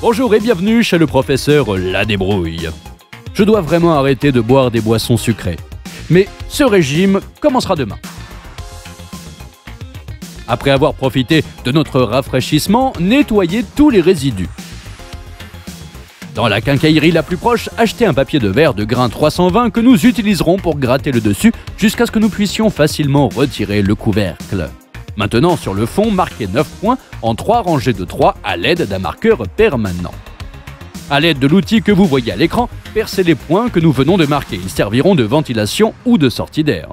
Bonjour et bienvenue chez le professeur La Débrouille. Je dois vraiment arrêter de boire des boissons sucrées. Mais ce régime commencera demain. Après avoir profité de notre rafraîchissement, nettoyez tous les résidus. Dans la quincaillerie la plus proche, achetez un papier de verre de grain 320 que nous utiliserons pour gratter le dessus jusqu'à ce que nous puissions facilement retirer le couvercle. Maintenant, sur le fond, marquez 9 points en 3 rangées de 3 à l'aide d'un marqueur permanent. À l'aide de l'outil que vous voyez à l'écran, percez les points que nous venons de marquer. Ils serviront de ventilation ou de sortie d'air.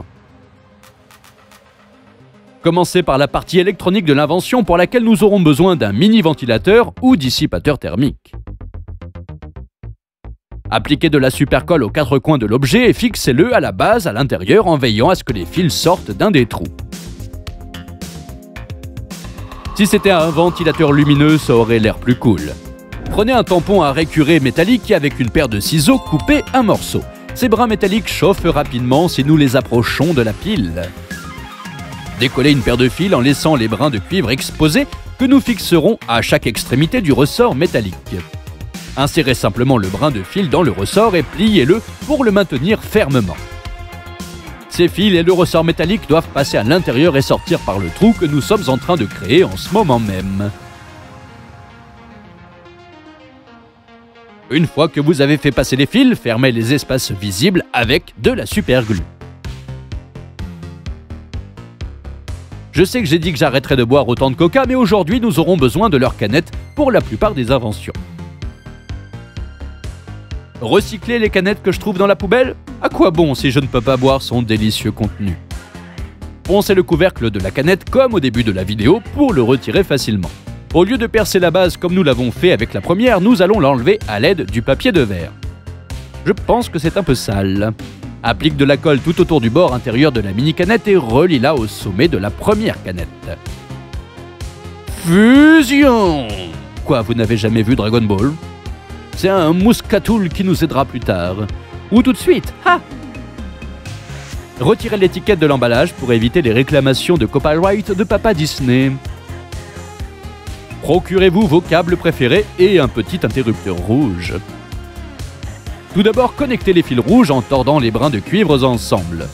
Commencez par la partie électronique de l'invention pour laquelle nous aurons besoin d'un mini-ventilateur ou dissipateur thermique. Appliquez de la supercolle aux quatre coins de l'objet et fixez-le à la base à l'intérieur en veillant à ce que les fils sortent d'un des trous. Si c'était un ventilateur lumineux, ça aurait l'air plus cool. Prenez un tampon à récurer métallique et avec une paire de ciseaux, coupez un morceau. Ces brins métalliques chauffent rapidement si nous les approchons de la pile. Décollez une paire de fils en laissant les brins de cuivre exposés que nous fixerons à chaque extrémité du ressort métallique. Insérez simplement le brin de fil dans le ressort et pliez-le pour le maintenir fermement. Ces fils et le ressort métallique doivent passer à l'intérieur et sortir par le trou que nous sommes en train de créer en ce moment même. Une fois que vous avez fait passer les fils, fermez les espaces visibles avec de la superglue. Je sais que j'ai dit que j'arrêterais de boire autant de coca, mais aujourd'hui nous aurons besoin de leurs canettes pour la plupart des inventions. Recycler les canettes que je trouve dans la poubelle À quoi bon si je ne peux pas boire son délicieux contenu Poncez le couvercle de la canette comme au début de la vidéo pour le retirer facilement. Au lieu de percer la base comme nous l'avons fait avec la première, nous allons l'enlever à l'aide du papier de verre. Je pense que c'est un peu sale. Applique de la colle tout autour du bord intérieur de la mini canette et relie-la au sommet de la première canette. Fusion Quoi, vous n'avez jamais vu Dragon Ball? C'est un mouscatoul qui nous aidera plus tard. Ou tout de suite. Retirez l'étiquette de l'emballage pour éviter les réclamations de copyright de Papa Disney. Procurez-vous vos câbles préférés et un petit interrupteur rouge. Tout d'abord, connectez les fils rouges en tordant les brins de cuivre ensemble.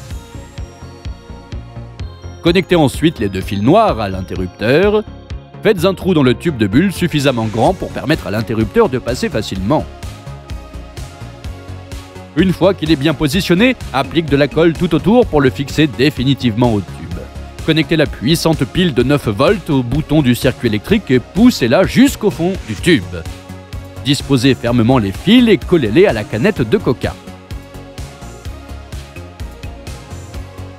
Connectez ensuite les deux fils noirs à l'interrupteur Faites un trou dans le tube de bulle suffisamment grand pour permettre à l'interrupteur de passer facilement. Une fois qu'il est bien positionné, applique de la colle tout autour pour le fixer définitivement au tube. Connectez la puissante pile de 9 volts au bouton du circuit électrique et poussez-la jusqu'au fond du tube. Disposez fermement les fils et collez-les à la canette de coca.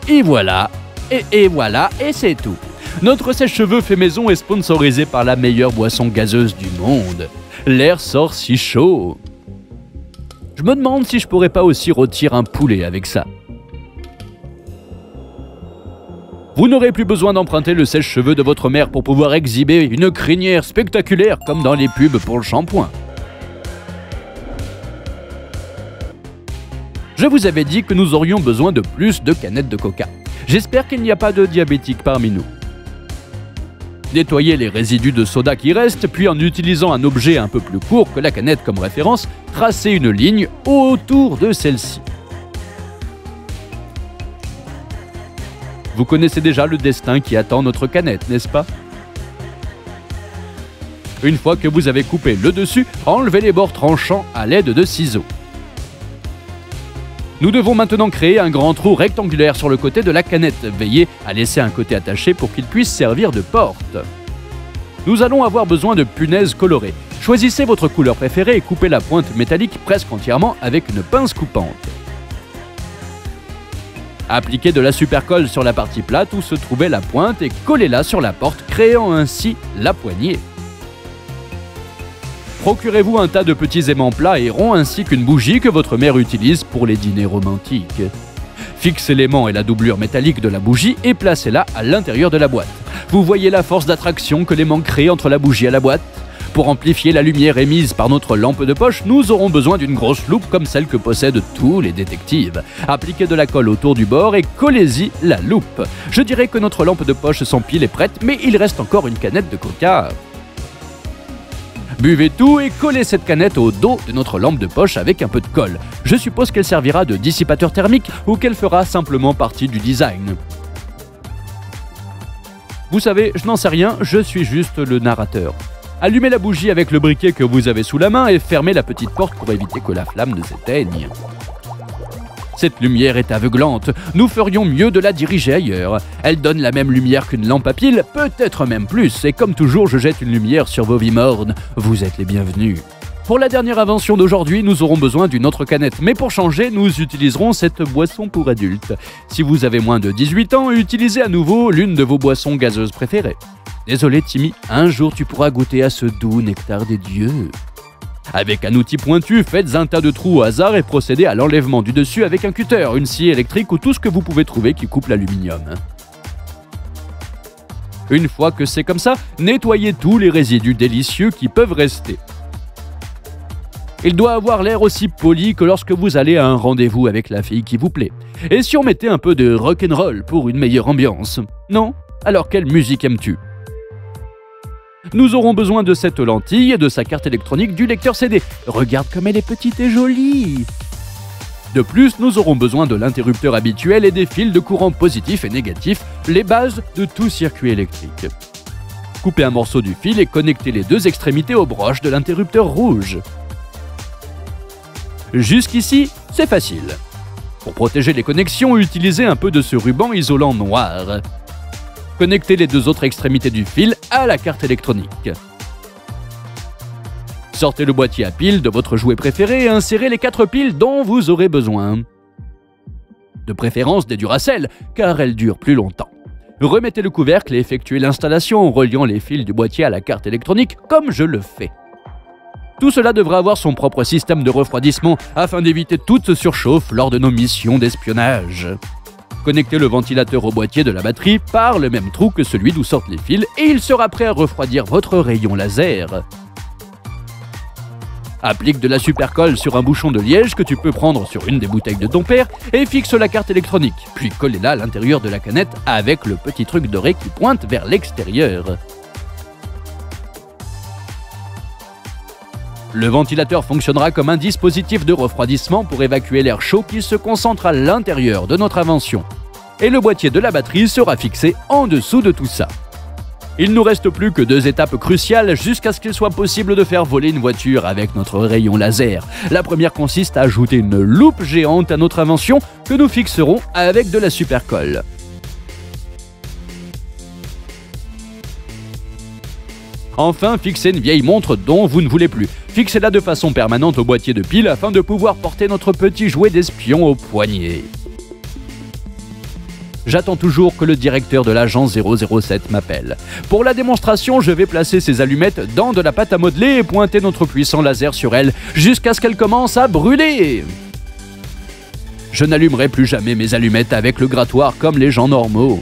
Et voilà, et, et voilà, et c'est tout. Notre sèche-cheveux fait maison est sponsorisé par la meilleure boisson gazeuse du monde. L'air sort si chaud. Je me demande si je pourrais pas aussi rôtir un poulet avec ça. Vous n'aurez plus besoin d'emprunter le sèche-cheveux de votre mère pour pouvoir exhiber une crinière spectaculaire comme dans les pubs pour le shampoing. Je vous avais dit que nous aurions besoin de plus de canettes de coca. J'espère qu'il n'y a pas de diabétiques parmi nous. Nettoyez les résidus de soda qui restent, puis en utilisant un objet un peu plus court que la canette comme référence, tracez une ligne autour de celle-ci. Vous connaissez déjà le destin qui attend notre canette, n'est-ce pas? Une fois que vous avez coupé le dessus, enlevez les bords tranchants à l'aide de ciseaux. Nous devons maintenant créer un grand trou rectangulaire sur le côté de la canette. Veillez à laisser un côté attaché pour qu'il puisse servir de porte. Nous allons avoir besoin de punaises colorées. Choisissez votre couleur préférée et coupez la pointe métallique presque entièrement avec une pince coupante. Appliquez de la supercolle sur la partie plate où se trouvait la pointe et collez-la sur la porte, créant ainsi la poignée. Procurez-vous un tas de petits aimants plats et ronds ainsi qu'une bougie que votre mère utilise pour les dîners romantiques. Fixez l'aimant et la doublure métallique de la bougie et placez-la à l'intérieur de la boîte. Vous voyez la force d'attraction que l'aimant crée entre la bougie et la boîte pour amplifier la lumière émise par notre lampe de poche, nous aurons besoin d'une grosse loupe comme celle que possèdent tous les détectives. Appliquez de la colle autour du bord et collez-y la loupe. Je dirais que notre lampe de poche sans pile est prête, mais il reste encore une canette de coca. Buvez tout et collez cette canette au dos de notre lampe de poche avec un peu de colle. Je suppose qu'elle servira de dissipateur thermique ou qu'elle fera simplement partie du design. Vous savez, je n'en sais rien, je suis juste le narrateur. Allumez la bougie avec le briquet que vous avez sous la main et fermez la petite porte pour éviter que la flamme ne s'éteigne. Cette lumière est aveuglante, nous ferions mieux de la diriger ailleurs. Elle donne la même lumière qu'une lampe à pile, peut-être même plus, et comme toujours je jette une lumière sur vos vies mornes, vous êtes les bienvenus. Pour la dernière invention d'aujourd'hui, nous aurons besoin d'une autre canette, mais pour changer, nous utiliserons cette boisson pour adultes. Si vous avez moins de 18 ans, utilisez à nouveau l'une de vos boissons gazeuses préférées. Désolé Timmy, un jour tu pourras goûter à ce doux nectar des dieux. Avec un outil pointu, faites un tas de trous au hasard et procédez à l'enlèvement du dessus avec un cutter, une scie électrique ou tout ce que vous pouvez trouver qui coupe l'aluminium. Une fois que c'est comme ça, nettoyez tous les résidus délicieux qui peuvent rester. Il doit avoir l'air aussi poli que lorsque vous allez à un rendez-vous avec la fille qui vous plaît. Et si on mettait un peu de rock'n'roll pour une meilleure ambiance Non? Alors quelle musique aimes-tu? Nous aurons besoin de cette lentille, de sa carte électronique, du lecteur CD. Regarde comme elle est petite et jolie De plus, nous aurons besoin de l'interrupteur habituel et des fils de courant positif et négatif, les bases de tout circuit électrique. Coupez un morceau du fil et connectez les deux extrémités aux broches de l'interrupteur rouge. Jusqu'ici, c'est facile. Pour protéger les connexions, utilisez un peu de ce ruban isolant noir. Connectez les deux autres extrémités du fil à la carte électronique. Sortez le boîtier à piles de votre jouet préféré et insérez les quatre piles dont vous aurez besoin. De préférence des Duracell, car elles durent plus longtemps. Remettez le couvercle et effectuez l'installation en reliant les fils du boîtier à la carte électronique comme je le fais. Tout cela devra avoir son propre système de refroidissement afin d'éviter toute surchauffe lors de nos missions d'espionnage. Connectez le ventilateur au boîtier de la batterie par le même trou que celui d'où sortent les fils et il sera prêt à refroidir votre rayon laser. Applique de la supercolle sur un bouchon de liège que tu peux prendre sur une des bouteilles de ton père et fixe la carte électronique, puis collez-la à l'intérieur de la canette avec le petit truc doré qui pointe vers l'extérieur. Le ventilateur fonctionnera comme un dispositif de refroidissement pour évacuer l'air chaud qui se concentre à l'intérieur de notre invention. Et le boîtier de la batterie sera fixé en dessous de tout ça. Il nous reste plus que deux étapes cruciales jusqu'à ce qu'il soit possible de faire voler une voiture avec notre rayon laser. La première consiste à ajouter une loupe géante à notre invention que nous fixerons avec de la supercolle. Enfin, fixez une vieille montre dont vous ne voulez plus. Fixez-la de façon permanente au boîtier de pile afin de pouvoir porter notre petit jouet d'espion au poignet. J'attends toujours que le directeur de l'agence 007 m'appelle. Pour la démonstration, je vais placer ces allumettes dans de la pâte à modeler et pointer notre puissant laser sur elles jusqu'à ce qu'elles commencent à brûler. Je n'allumerai plus jamais mes allumettes avec le grattoir comme les gens normaux.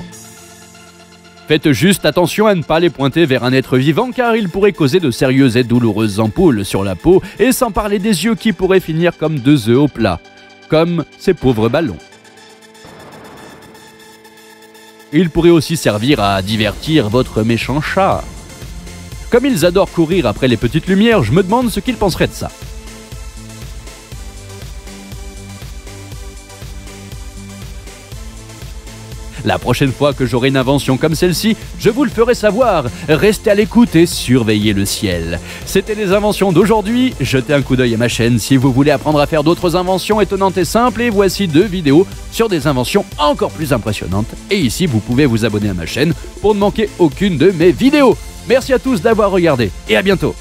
Faites juste attention à ne pas les pointer vers un être vivant car il pourrait causer de sérieuses et douloureuses ampoules sur la peau et sans parler des yeux qui pourraient finir comme deux œufs au plat, comme ces pauvres ballons. Il pourrait aussi servir à divertir votre méchant chat. Comme ils adorent courir après les petites lumières, je me demande ce qu'ils penseraient de ça. La prochaine fois que j'aurai une invention comme celle-ci, je vous le ferai savoir. Restez à l'écoute et surveillez le ciel. C'était les inventions d'aujourd'hui. Jetez un coup d'œil à ma chaîne si vous voulez apprendre à faire d'autres inventions étonnantes et simples. Et voici deux vidéos sur des inventions encore plus impressionnantes. Et ici, vous pouvez vous abonner à ma chaîne pour ne manquer aucune de mes vidéos. Merci à tous d'avoir regardé et à bientôt.